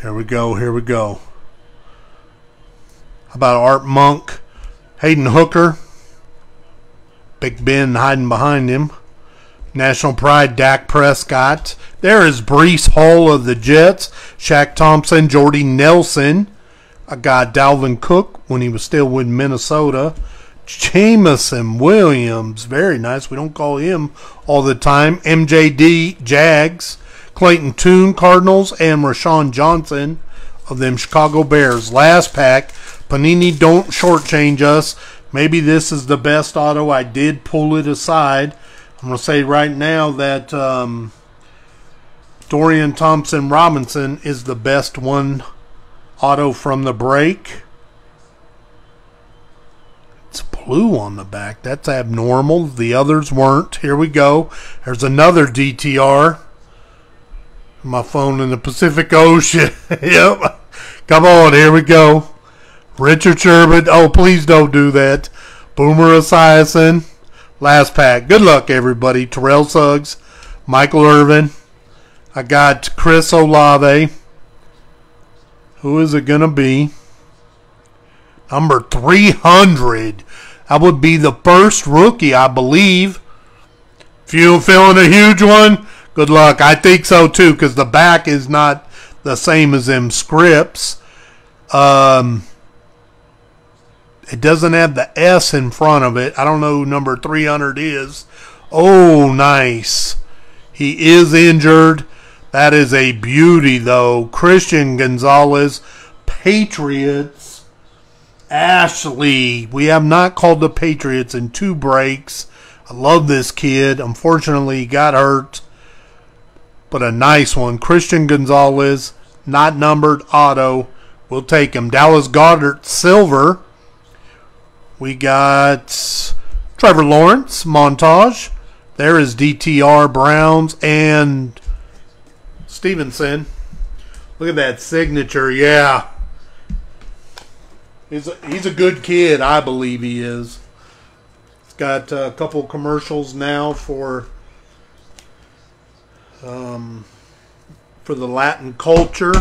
Here we go, here we go. How about Art Monk, Hendon Hooker, Big Ben hiding behind him. National Pride, Dak Prescott. There is Breece Hall of the Jets, Shaq Thompson, Jordy Nelson, I got Dalvin Cook when he was still with Minnesota. Jameson Williams, very nice. We don't call him all the time. MJD Jags, Clayton Tune Cardinals, and Roschon Johnson of them Chicago Bears. Last pack. Panini don't shortchange us. Maybe this is the best auto. I did pull it aside. I'm going to say right now that um, Dorian Thompson Robinson is the best one auto from the break. It's blue on the back. That's abnormal. The others weren't. Here we go. There's another DTR. My phone in the Pacific Ocean. yep. Come on, here we go. Richard Sherman. Oh, please don't do that. Boomer Esiason. Last pack. Good luck, everybody. Terrell Suggs. Michael Irvin. I got Chris Olave. Who is it going to be? Number 300. That would be the first rookie, I believe. If you're feeling a huge one, good luck. I think so too, because the back is not the same as them scripts. Um, it doesn't have the S in front of it. I don't know number 300 is. Oh, nice. He is injured. That is a beauty, though. Christian Gonzalez, Patriots. Ashley. We have not called the Patriots in two breaks. I love this kid. Unfortunately, he got hurt. But a nice one. Christian Gonzalez, not numbered auto. We'll take him. Dallas Goedert, silver. We got Trevor Lawrence, montage. There is DTR Browns and Stevenson. Look at that signature. Yeah. He's a, he's a good kid, I believe he is. He's got a couple commercials now for um, for the Latin culture.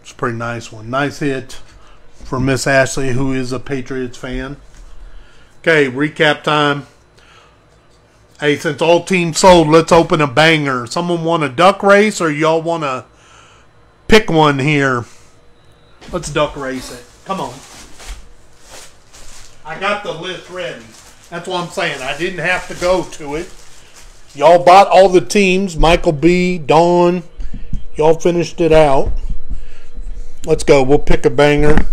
It's a pretty nice one. Nice hit for Miss Ashley, who is a Patriots fan. Okay, recap time. Hey, since all teams sold, let's open a banger. Someone want a duck race, or y'all want to pick one here? Let's duck race it. Come on. I got the list ready. That's what I'm saying. I didn't have to go to it. Y'all bought all the teams. Michael B, Dawn. Y'all finished it out. Let's go. We'll pick a banger.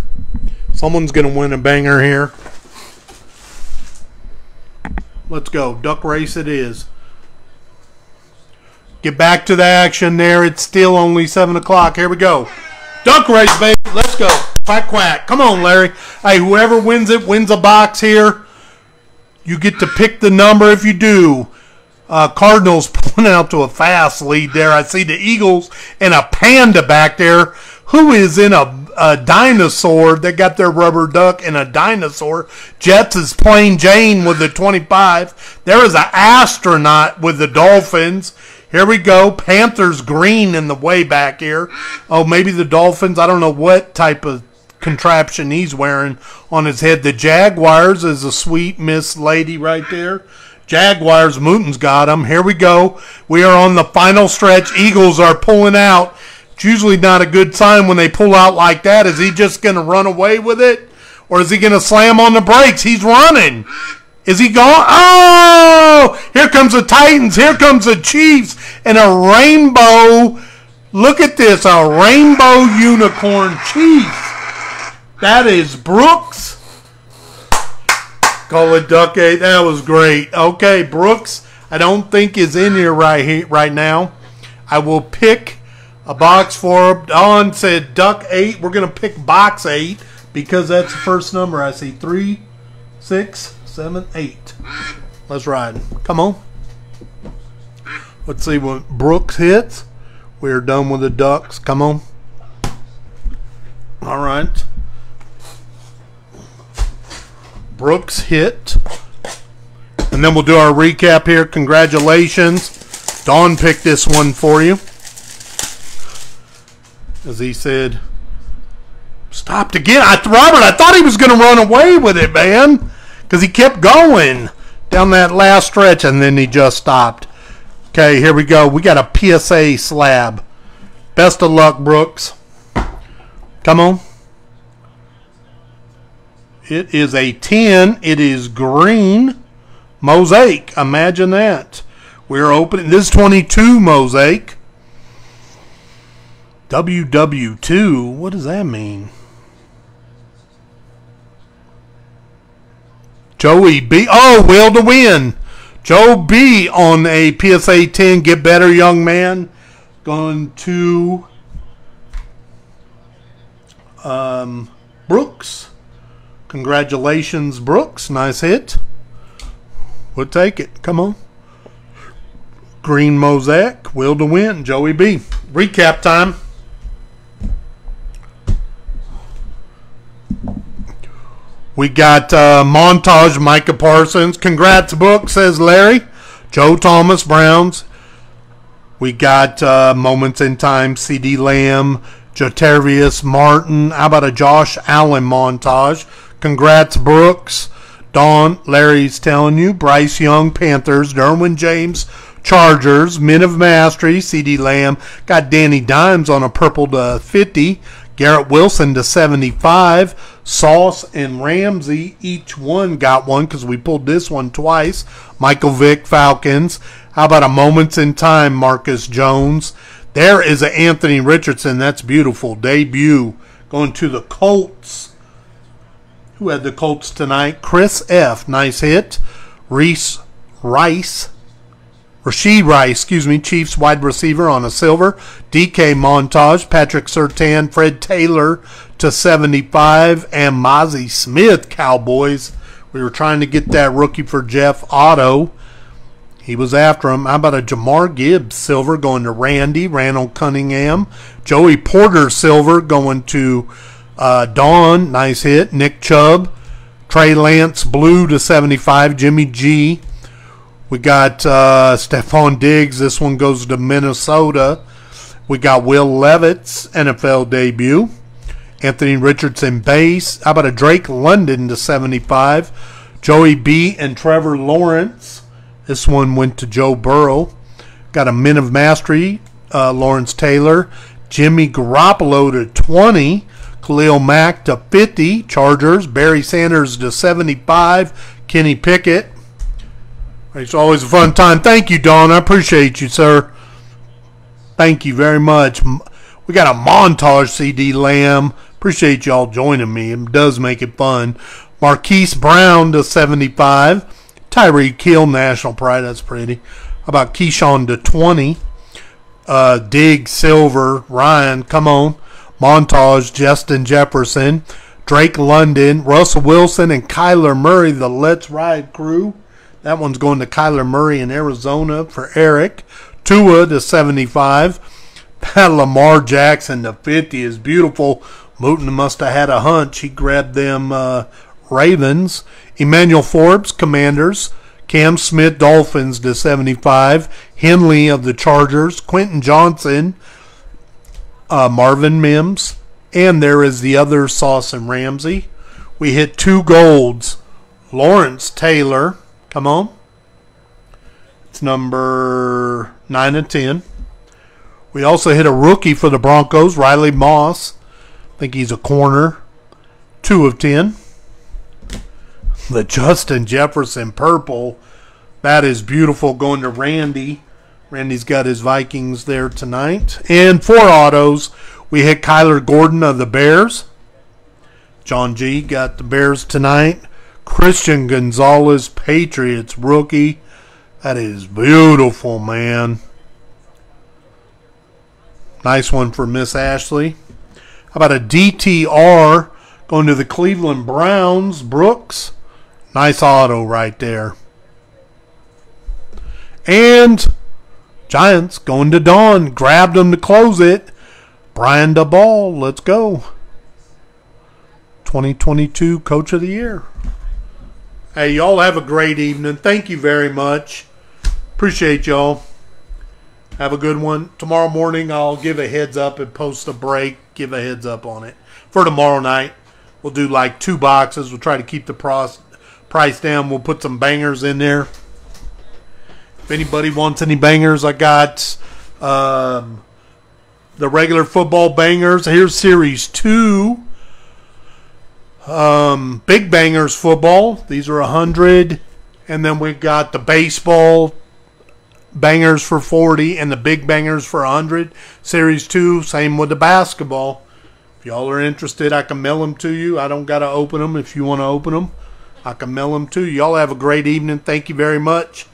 Someone's going to win a banger here. Let's go. Duck race it is. Get back to the action there. It's still only 7 o'clock. Here we go. Duck race, baby. Let's go. Quack, quack. Come on, Larry. Hey, whoever wins it wins a box here. You get to pick the number if you do. Uh, Cardinals pulling out to a fast lead there. I see the Eagles and a panda back there who is in a, a dinosaur. They got their rubber duck and a dinosaur. Jets is plain Jane with the 25. There is an astronaut with the Dolphins. Here we go. Panthers green in the way back here. Oh, maybe the Dolphins. I don't know what type of contraption he's wearing on his head. The Jaguars is a sweet Miss Lady right there. Jaguars, Mooton's got them. Here we go. We are on the final stretch. Eagles are pulling out. It's usually not a good sign when they pull out like that. Is he just going to run away with it? Or is he going to slam on the brakes? He's running. Is he gone? Oh! Here comes the Titans. Here comes the Chiefs. And a rainbow. Look at this. A rainbow unicorn Chiefs. That is Brooks. Call it Duck 8. That was great. Okay, Brooks, I don't think is in here right here right now. I will pick a box for Don said duck eight. We're gonna pick box eight because that's the first number I see. Three, six, seven, eight. Let's ride. Come on. Let's see what Brooks hits. We're done with the ducks. Come on. All right. Brooks hit. And then we'll do our recap here. Congratulations. Don picked this one for you as he said, stopped again. I, Robert, I thought he was going to run away with it, man, because he kept going down that last stretch and then he just stopped. Okay, here we go. We got a PSA slab. Best of luck, Brooks. Come on. It is a 10. It is green. Mosaic. Imagine that. We're opening this 22 Mosaic. WW2. What does that mean? Joey B. Oh, will to win. Joe B on a PSA 10. Get better, young man. Going to um, Brooks. Congratulations, Brooks. Nice hit. We'll take it. Come on. Green Mosaic. Will to win. Joey B. Recap time. We got uh, montage Micah Parsons. Congrats, book, says Larry. Joe Thomas Browns. We got uh, Moments in Time, CeeDee Lamb, Jartavius Martin. How about a Josh Allen montage? Congrats, Brooks. Don, Larry's telling you. Bryce Young, Panthers. Derwin James, Chargers. Men of Mastery, CeeDee Lamb. Got Danny Dimes on a purple to 50. Garrett Wilson to 75. Sauce and Ramsey, each one got one because we pulled this one twice. Michael Vick, Falcons. How about a Moments in Time, Marcus Jones? There is a Anthony Richardson. That's beautiful. Debut going to the Colts. Who had the Colts tonight? Chris F. Nice hit. Reese Rice Rashee Rice, excuse me, Chiefs wide receiver on a silver. DK Montage, Patrick Surtain, Fred Taylor to 75, and Mazi Smith, Cowboys. We were trying to get that rookie for Jeff Otto. He was after him. How about a Jahmyr Gibbs silver going to Randy, Randall Cunningham. Joey Porter silver going to uh, Dawn, nice hit. Nick Chubb. Trey Lance blue to 75, Jimmy G. We got uh, Stefon Diggs. This one goes to Minnesota. We got Will Levis NFL debut. Anthony Richardson base. How about a Drake London to 75? Joey B and Trevor Lawrence. This one went to Joe Burrow. Got a Men of Mastery, uh, Lawrence Taylor. Jimmy Garoppolo to 20. Khalil Mack to 50. Chargers. Barry Sanders to 75. Kenny Pickett. It's always a fun time. Thank you, Don. I appreciate you, sir. Thank you very much. We got a montage CeeDee Lamb. Appreciate y'all joining me. It does make it fun. Marquise Brown to 75. Tyreek Hill, National Pride. That's pretty. How about Keyshawn to 20? Uh, Dig Silver. Ryan, come on. Montage, Justin Jefferson. Drake London, Russell Wilson, and Kyler Murray, the Let's Ride crew. That one's going to Kyler Murray in Arizona for Eric. Tua to 75. Lamar Jackson to 50 is beautiful. Mooten must have had a hunch. He grabbed them uh, Ravens. Emmanuel Forbes, Commanders. Cam Smith, Dolphins to 75. Henley of the Chargers. Quentin Johnston, uh, Marvin Mims. And there is the other Sauce and Ramsey. We hit two golds. Lawrence Taylor Come on. It's number 9 and 10. We also hit a rookie for the Broncos, Riley Moss. I think he's a corner. 2 of 10. The Justin Jefferson purple. That is beautiful going to Randy. Randy's got his Vikings there tonight. And four autos. We hit Kyler Gordon of the Bears. John G got the Bears tonight. Christian Gonzalez, Patriots rookie. That is beautiful, man. Nice one for Miss Ashley. How about a DTR going to the Cleveland Browns, Brooks? Nice auto right there. And Giants going to Dawn. Grabbed them to close it. Brian Daboll, let's go. 2022 Coach of the Year. Hey, y'all have a great evening. Thank you very much. Appreciate y'all. Have a good one. Tomorrow morning, I'll give a heads up and post a break. Give a heads up on it. For tomorrow night, we'll do like two boxes. We'll try to keep the price down. We'll put some bangers in there. If anybody wants any bangers, I got um, the regular football bangers. Here's Series 2 Um, big bangers football. These are a hundred, and then we've got the baseball bangers for forty and the big bangers for a hundred. Series two, same with the basketball. If y'all are interested, I can mail them to you. I don't gotta open them. If you want to open them, I can mail them to you. Y'all have a great evening. Thank you very much.